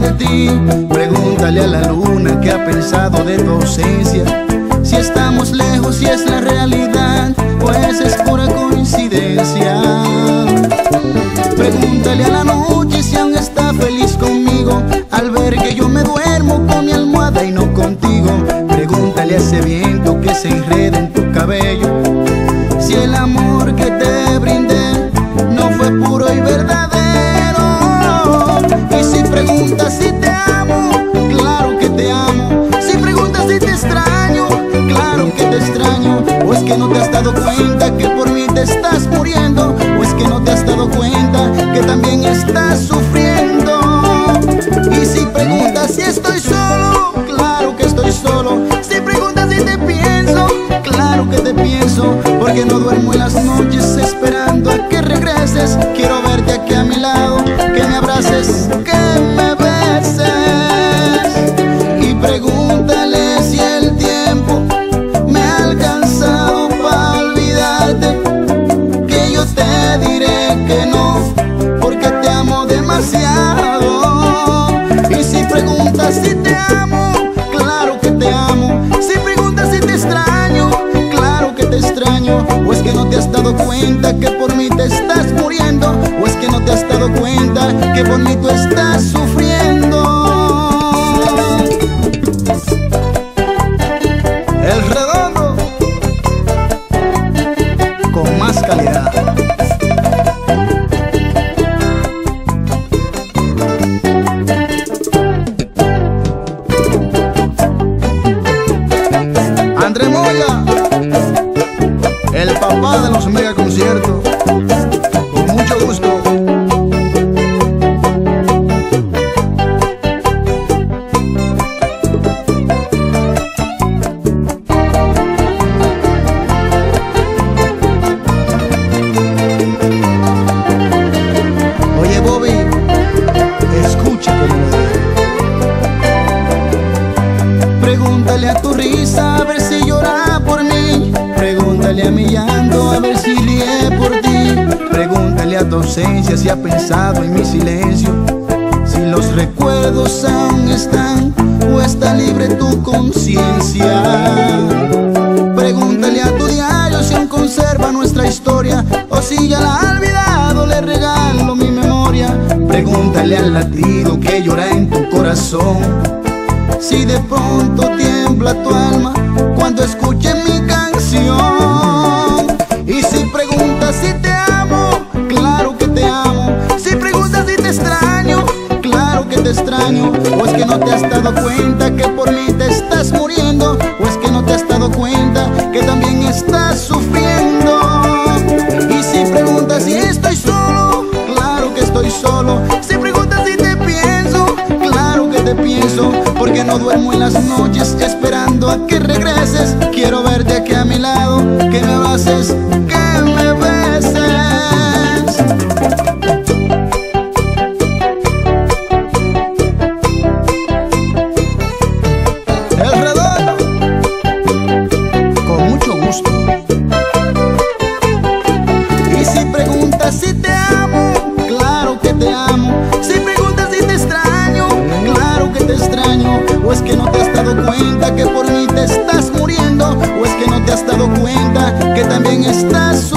de ti. Pregúntale a la luna que ha pensado de tu ausencia. Si estamos lejos, si es la realidad, pues es pura coincidencia. Pregúntale a la noche si aún está feliz conmigo al ver que yo me duermo con mi almohada y no contigo. Pregúntale a ese viento que se enreda en tu cabello si el amor que te si te amo, claro que te amo. Si preguntas si te extraño, claro que te extraño. O es que no te has dado cuenta que por mí te estás muriendo. O es que no te has dado cuenta que también estás sufriendo. Que por mí te estás muriendo. O es que no te has dado cuenta que por mí tú Pregúntale a tu ausencia si ha pensado en mi silencio. Si los recuerdos aún están o está libre tu conciencia. Pregúntale a tu diario si aún conserva nuestra historia o si ya la ha olvidado, le regalo mi memoria. Pregúntale al latido que llora en tu corazón. Si de pronto tiembla tu alma cuando escuche mi canción. Solo. Si preguntas si te pienso, claro que te pienso. Porque no duermo en las noches esperando a que regreses. Quiero verte aquí a mi lado, que me abraces, que me beses. El redondo, con mucho gusto. Y si preguntas si te te has dado cuenta que también estás.